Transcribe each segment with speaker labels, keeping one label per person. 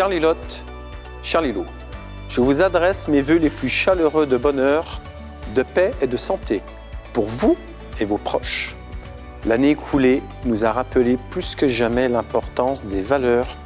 Speaker 1: Cher Lilotte, cher Lilo, je vous adresse mes voeux les plus chaleureux de bonheur, de paix et de santé pour vous et vos proches. L'année écoulée nous a rappelé plus que jamais l'importance des valeurs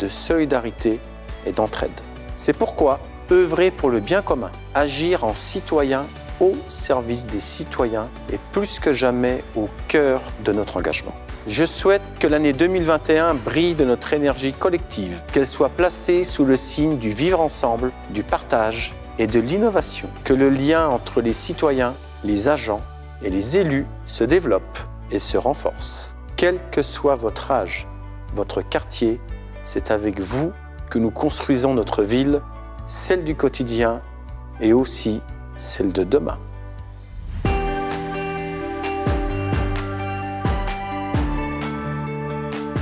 Speaker 1: de solidarité et d'entraide. C'est pourquoi œuvrer pour le bien commun, agir en citoyen au service des citoyens est plus que jamais au cœur de notre engagement. Je souhaite que l'année 2021 brille de notre énergie collective, qu'elle soit placée sous le signe du vivre ensemble, du partage et de l'innovation, que le lien entre les citoyens, les agents et les élus se développe et se renforce. Quel que soit votre âge, votre quartier, c'est avec vous que nous construisons notre ville, celle du quotidien et aussi celle de demain.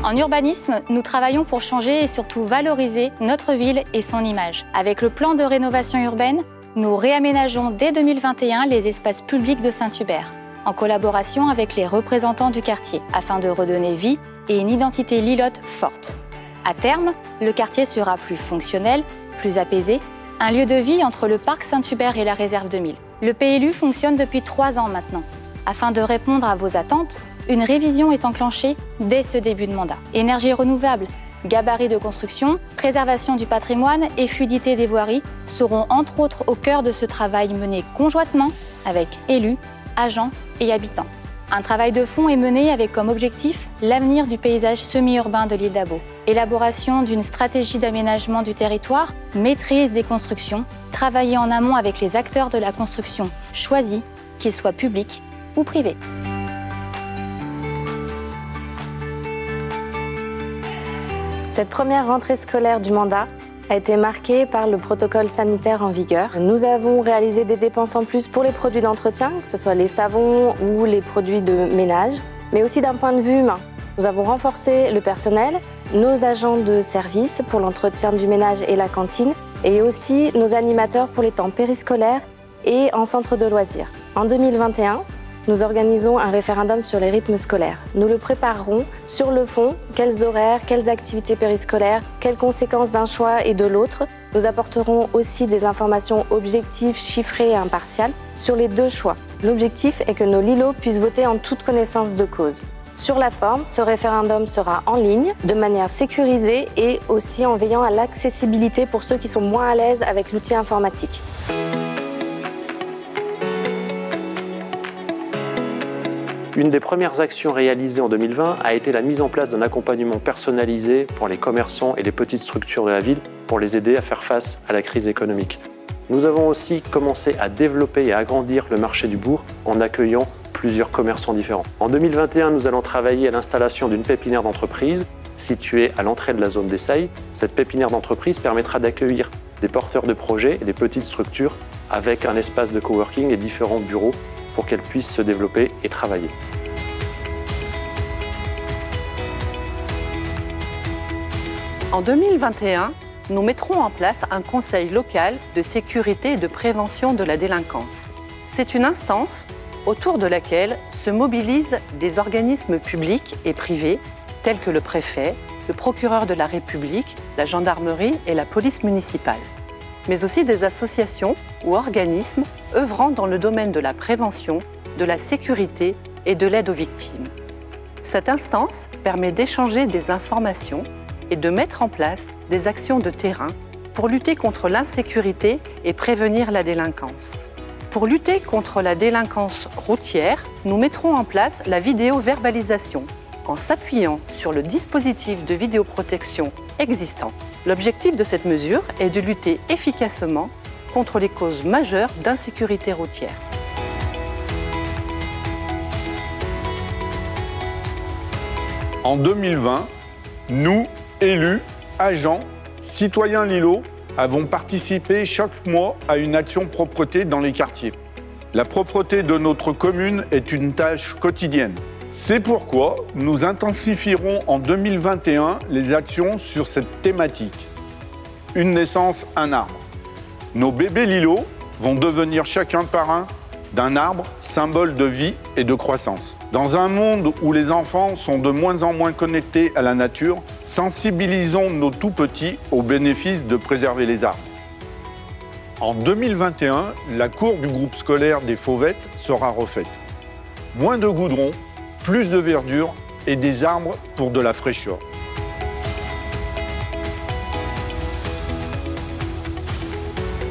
Speaker 2: En urbanisme, nous travaillons pour changer et surtout valoriser notre ville et son image. Avec le plan de rénovation urbaine, nous réaménageons dès 2021 les espaces publics de Saint-Hubert, en collaboration avec les représentants du quartier, afin de redonner vie et une identité lilote forte. À terme, le quartier sera plus fonctionnel, plus apaisé, un lieu de vie entre le parc Saint-Hubert et la réserve 2000. Le PLU fonctionne depuis trois ans maintenant. Afin de répondre à vos attentes, une révision est enclenchée dès ce début de mandat. Énergie renouvelable, gabarit de construction, préservation du patrimoine et fluidité des voiries seront entre autres au cœur de ce travail mené conjointement avec élus, agents et habitants. Un travail de fond est mené avec comme objectif l'avenir du paysage semi-urbain de l'île d'Abo. Élaboration d'une stratégie d'aménagement du territoire, maîtrise des constructions, travailler en amont avec les acteurs de la construction choisis, qu'ils soient publics ou privés.
Speaker 3: Cette première rentrée scolaire du mandat a été marquée par le protocole sanitaire en vigueur. Nous avons réalisé des dépenses en plus pour les produits d'entretien, que ce soit les savons ou les produits de ménage, mais aussi d'un point de vue humain. Nous avons renforcé le personnel, nos agents de service pour l'entretien du ménage et la cantine, et aussi nos animateurs pour les temps périscolaires et en centre de loisirs. En 2021, nous organisons un référendum sur les rythmes scolaires. Nous le préparerons sur le fond, quels horaires, quelles activités périscolaires, quelles conséquences d'un choix et de l'autre. Nous apporterons aussi des informations objectives, chiffrées et impartiales sur les deux choix. L'objectif est que nos Lilo puissent voter en toute connaissance de cause. Sur la forme, ce référendum sera en ligne, de manière sécurisée et aussi en veillant à l'accessibilité pour ceux qui sont moins à l'aise avec l'outil informatique.
Speaker 4: Une des premières actions réalisées en 2020 a été la mise en place d'un accompagnement personnalisé pour les commerçants et les petites structures de la ville pour les aider à faire face à la crise économique. Nous avons aussi commencé à développer et à agrandir le marché du bourg en accueillant plusieurs commerçants différents. En 2021, nous allons travailler à l'installation d'une pépinière d'entreprise située à l'entrée de la zone d'essai. Cette pépinière d'entreprise permettra d'accueillir des porteurs de projets et des petites structures avec un espace de coworking et différents bureaux pour qu'elles puissent se développer et travailler.
Speaker 5: En 2021, nous mettrons en place un conseil local de sécurité et de prévention de la délinquance. C'est une instance autour de laquelle se mobilisent des organismes publics et privés tels que le préfet, le procureur de la République, la gendarmerie et la police municipale mais aussi des associations ou organismes œuvrant dans le domaine de la prévention, de la sécurité et de l'aide aux victimes. Cette instance permet d'échanger des informations et de mettre en place des actions de terrain pour lutter contre l'insécurité et prévenir la délinquance. Pour lutter contre la délinquance routière, nous mettrons en place la vidéo-verbalisation en s'appuyant sur le dispositif de vidéoprotection existant. L'objectif de cette mesure est de lutter efficacement contre les causes majeures d'insécurité routière.
Speaker 6: En 2020, nous, élus, agents, citoyens Lilo, avons participé chaque mois à une action propreté dans les quartiers. La propreté de notre commune est une tâche quotidienne. C'est pourquoi nous intensifierons en 2021 les actions sur cette thématique. Une naissance, un arbre. Nos bébés Lilo vont devenir chacun par un d'un arbre, symbole de vie et de croissance. Dans un monde où les enfants sont de moins en moins connectés à la nature, sensibilisons nos tout petits aux bénéfices de préserver les arbres. En 2021, la cour du groupe scolaire des Fauvettes sera refaite. Moins de goudron, plus de verdure et des arbres pour de la fraîcheur.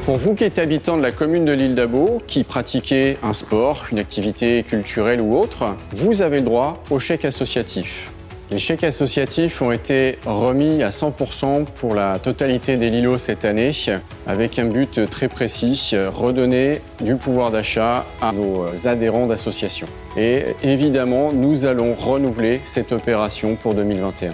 Speaker 7: Pour vous qui êtes habitant de la commune de l'île d'Abo, qui pratiquez un sport, une activité culturelle ou autre, vous avez le droit au chèque associatif. Les chèques associatifs ont été remis à 100% pour la totalité des Lilos cette année, avec un but très précis, redonner du pouvoir d'achat à nos adhérents d'associations. Et évidemment, nous allons renouveler cette opération pour 2021.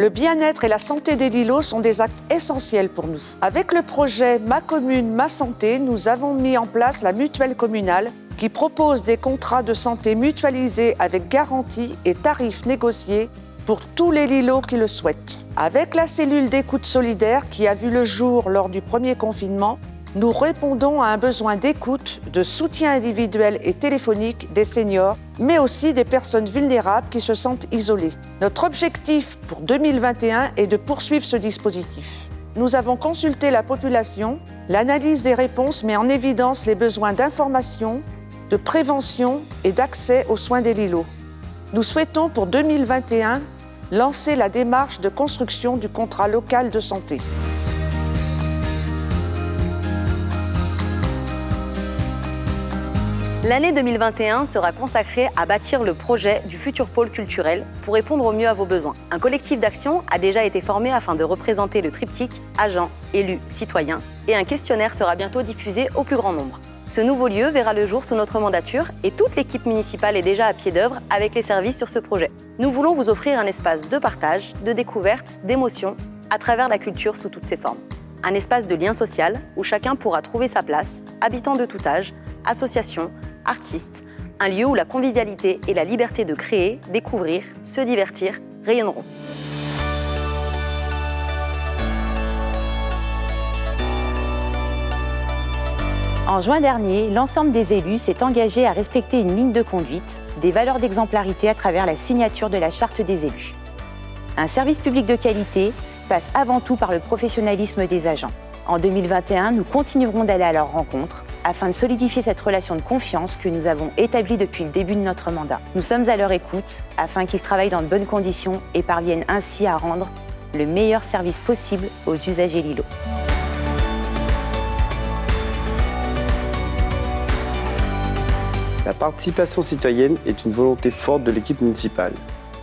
Speaker 8: Le bien-être et la santé des Lilos sont des actes essentiels pour nous. Avec le projet Ma commune, ma santé, nous avons mis en place la mutuelle communale qui propose des contrats de santé mutualisés avec garantie et tarifs négociés pour tous les Lilos qui le souhaitent. Avec la cellule d'écoute solidaire qui a vu le jour lors du premier confinement, nous répondons à un besoin d'écoute, de soutien individuel et téléphonique des seniors, mais aussi des personnes vulnérables qui se sentent isolées. Notre objectif pour 2021 est de poursuivre ce dispositif. Nous avons consulté la population. L'analyse des réponses met en évidence les besoins d'information, de prévention et d'accès aux soins des Lilos. Nous souhaitons pour 2021 lancer la démarche de construction du contrat local de santé.
Speaker 9: L'année 2021 sera consacrée à bâtir le projet du futur pôle culturel pour répondre au mieux à vos besoins. Un collectif d'action a déjà été formé afin de représenter le triptyque agents, élus, citoyens et un questionnaire sera bientôt diffusé au plus grand nombre. Ce nouveau lieu verra le jour sous notre mandature et toute l'équipe municipale est déjà à pied d'œuvre avec les services sur ce projet. Nous voulons vous offrir un espace de partage, de découverte, d'émotion à travers la culture sous toutes ses formes. Un espace de lien social où chacun pourra trouver sa place, habitant de tout âge, association, artistes, un lieu où la convivialité et la liberté de créer, découvrir, se divertir rayonneront. En juin dernier, l'ensemble des élus s'est engagé à respecter une ligne de conduite, des valeurs d'exemplarité à travers la signature de la Charte des élus. Un service public de qualité passe avant tout par le professionnalisme des agents. En 2021, nous continuerons d'aller à leur rencontre afin de solidifier cette relation de confiance que nous avons établie depuis le début de notre mandat. Nous sommes à leur écoute afin qu'ils travaillent dans de bonnes conditions et parviennent ainsi à rendre le meilleur service possible aux usagers Lilo.
Speaker 10: La participation citoyenne est une volonté forte de l'équipe municipale.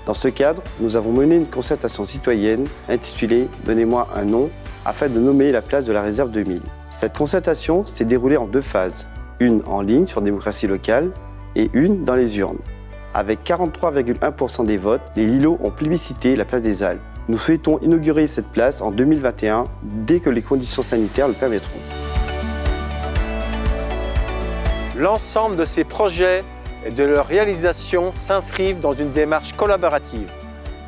Speaker 10: Dans ce cadre, nous avons mené une concertation citoyenne intitulée Donnez-moi un nom afin de nommer la place de la réserve 2000. Cette concertation s'est déroulée en deux phases, une en ligne sur démocratie locale et une dans les urnes. Avec 43,1% des votes, les Lilos ont plébiscité la place des Alpes. Nous souhaitons inaugurer cette place en 2021 dès que les conditions sanitaires le permettront.
Speaker 1: L'ensemble de ces projets de leur réalisation s'inscrivent dans une démarche collaborative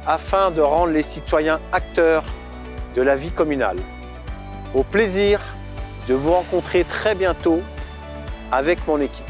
Speaker 1: afin de rendre les citoyens acteurs de la vie communale. Au plaisir de vous rencontrer très bientôt avec mon équipe.